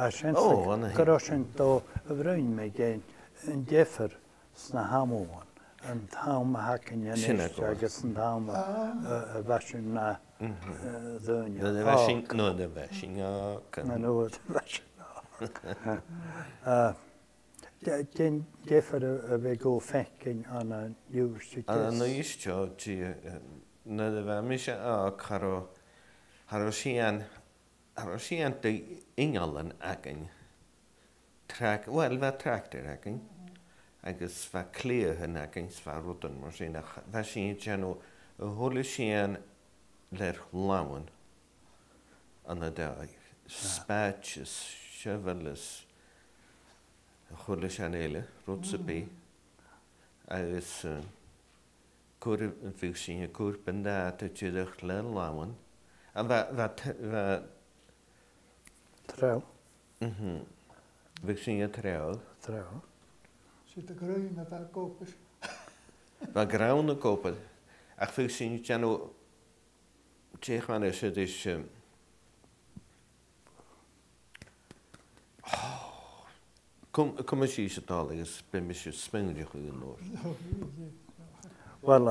Ashen Groshen do y frwyn mae gen yn deffer sna hamóin an táma hacan agus an táma a bheisiú na dúine. Na bheisiú yn y bheisiú Yn y bheisiú Dyn defer y fe go ffecyn an a niwrs. An a sy'n ti, na dda fe mis a caro, haro sian Ar oes i ingol yn agen, Trac, wel, fe tractor agan. agos fe clir hyn agen, fe rwydyn mor sy'n ach. Fe sy'n genw, y hwyl i sy'n ler lawn yn y dag. Spatches, y hwyl i hmm. sy'n eile, rwyd sy'n bu, agos cwr, fi sy'n cwr bendata, ti'n ddechrau lawn. A fe, fe, Trew. Mhm. Fy sy'n y trew? Trew. Sydd y grwyn a da gopys. Mae grawn y gopys. Ach fy sy'n jan o... Tiech ma'n eisiau dys... Um, oh. Cwm ysio eisiau dal agos beth mi eisiau smengri chwi yn o'r. Wel...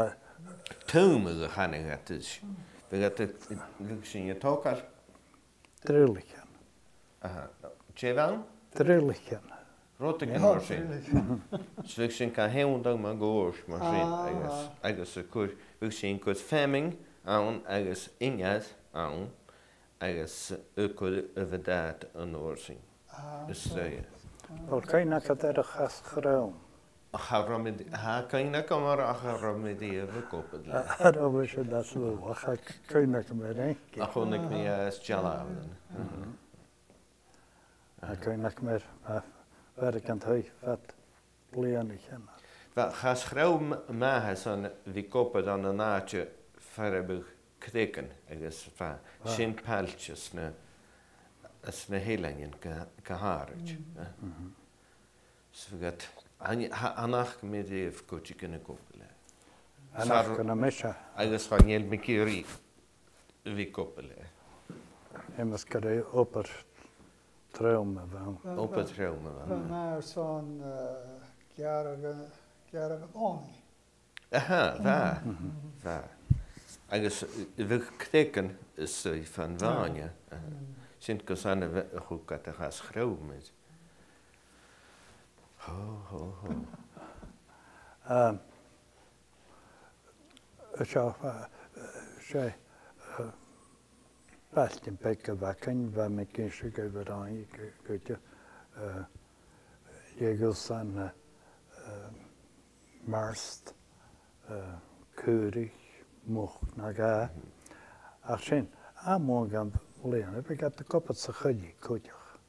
Tŵm ydych hannig at ys. Fe gata lwg sy'n y tocar. Drwylig. Aha. Čevan? Trilichen. Rotikan ja, mašīna. Svikšana kā I guess goruši mašīna. Agus kur vikšana kur femming aun agus ingat aun agus ukur uvedāt un orsiņ. Es teju. Vēl kainā, kad ir has hraum. Haramid, ha kainā kamar aharamidīja vekopad. zo? das lūva, ha kainā kamar enki. Ahunik mija es Cwy'n ac mae'r fer y gant hwy ffad blian i chen. Fel chas chrew mahas o'n ddigobod ond yna ti fferebych cdegyn agos fa sy'n ys na as na heilangen gaharach. Sfgat anach gmedef gotig yn y gobyle. Anach yn y mesha. Agos fan iel mi gyri fi gobyle. Ym gyda oper Trauma van, Van haar är sån on Aha, waar. Mm En Waar. Agus bhíchttécan is fan bháine sin go sanna bheith chuúca Ho, ho, ho. ho. Ehm, sé eh, eh, Fasting Petková könyvben, később Ibrahim kötje, jego uh, syn uh, Marst, uh, Körig, Muchnagá, és én ámolgam léne, begat a kapat sa chodí kutyach.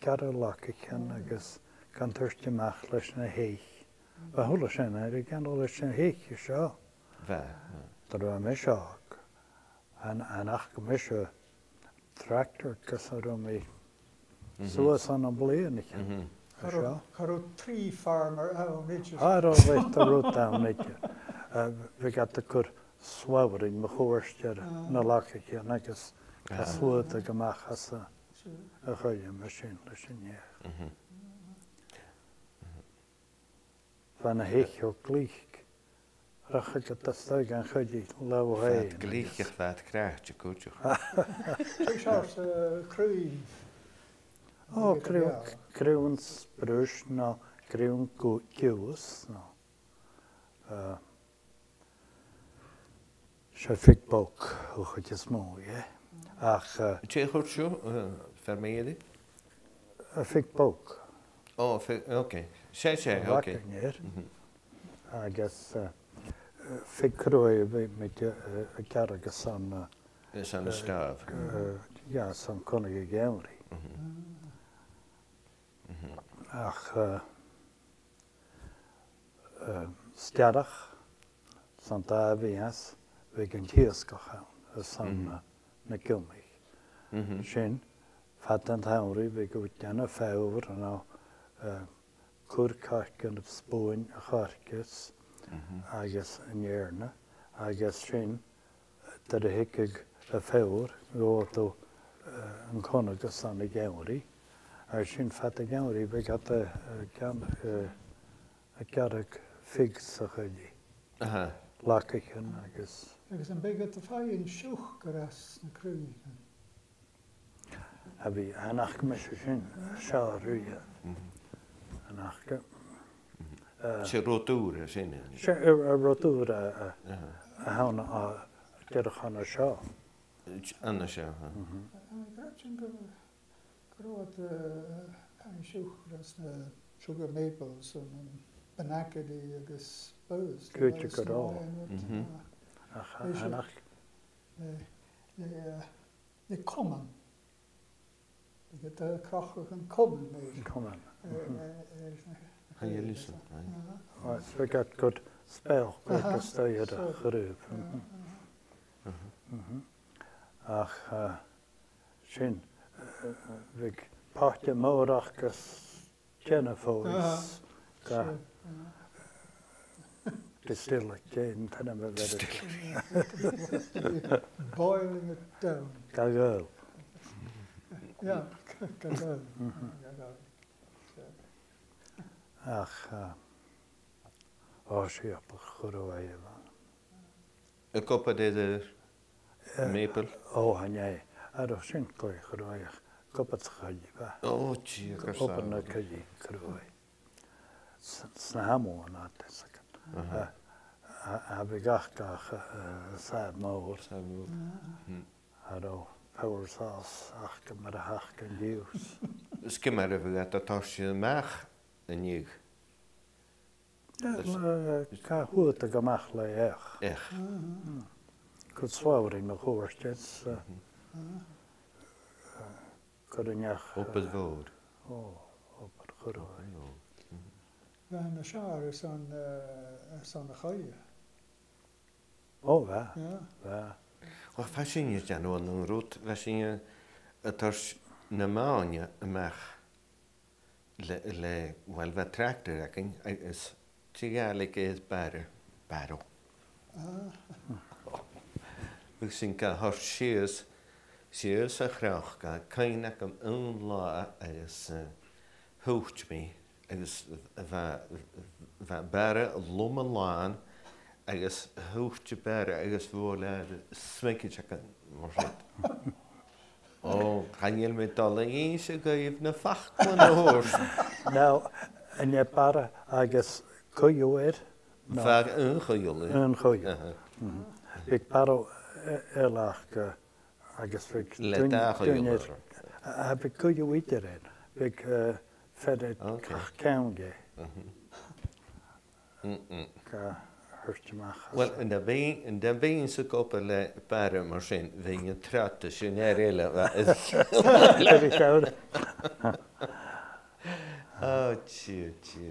Kár lakikhen, agus kan törstje mach leis na héich. A hullas enn, er gan leis na héich is á. Ve. Tar a me seach. an an ach gomisio tractor cysad o mi. Sŵas an am blian i chi. tri farmer awn i. Ar o leith ar o dawn i chi. Fe gata cwr swawrin my chwyrstiar ah. na lach i chi agos ah. caswyd ag ymachas y chwyrdd yma sy'n lys yn ie. Mhm. Fan y heich o glich. Rachel tastar gan chodi law hay. Glich ich vat krach ti kuchu. Shars crew. Oh crew crewn's brush no crewn ku kius no. Uh Shafik bok uchot ismo ye. Ach ti kuchu fermedi. Afik bok. Oh, okay. Shasha, okay. I guess ffecrwydd mynd y garag y san. Y san y sgaf. Ia, san conig y gemri. Mm-hmm. Ach, stiarach, san da fias, fe gyn tiasgach hawn, y san mm-hmm. na gymig. Mm-hmm. Syn, fadan hawri, fe gwydian y ffawr, yna cwrcach yn y sbwyn, y charcus, agus anhéarna agus sin dat a hiic a féir goú an conagus san na ggéirí ar sin fe a ggéirí be gat a garach fig sa chudí lachan agus. Agus an begad a fáonn siúch go as na cruúnigan. A bhí anach me sin seaúide anachcha. Se eh. rotur er sin. Se rotur er han a der han a sjá. Anna sjá. Mhm. Grot ein sjúkur as sugar maple so man benakkel i gus bøs. Kutje kut all. Mhm. Ach han ach. Ne ne kommen. Det er kvar kommen. Kommen. Mhm. Hei, Elisa. Right, so we got good spell. We got stay at a group. Uh-huh. Mm-hmm. Mm-hmm. Ach, sin, vi mawr ach gys Jennifer's. Da. Distill it, Jane, ten am yfed. Boiling it down. Gagol. Yeah, gagol. Mm-hmm. Gagol. Ach, o si o bwchwr o wei yma. Y gopa dyd yr meibl? O, hanyau. Ar o sy'n goi chrwyach. Gopa tchai ba. O, ti, gyrsaw. Gopa na cai chrwy. Sna ham o yna, tesagan. A fi gach gach sad mawr. Sad mawr. Ar ah. hmm. o power sauce ach gymryd a hach gan diws. Sgymryd y fyddet o torsio'n mach na níag. Ca hwyd ag amach le eich. Eich. Cwyd swawr i mewn hwyrstyd. Uh, Cwyd yn eich... Opyd fawr. O, opyd chwyrwyd. Fe'n y siar ys o'n y chwaia. O, fe. Fe. O, fe sy'n i'r janw yn ymrwyd, fe sy'n y tors na mawn y mech le, le wel fe tractor ac yn is ti gael eich eith barw barw Wyg sy'n cael hor siws siws a chrach gael cain ac am yn la agos hwcht mi agos fe barw lwm yn lan agos hwcht i barw agos fwy le smegid ac yn mor O, Daniel me doleg i eisiau gyf na ffachlan o hwrs. Naw, yn e bara agos cwywyr. Fag yn chwywyr? Yn chwywyr. Mhm. Byg baro e lach ga e, agos fyg... Leda chwywyr. A byg cwywyr yr un. Byg e, ffedau cach cawn ge. Mhm. Ca... hurtmacha. Well, en da bein en da bein se kopa le para mashin vinga tratta generella va. Oh, tju tju.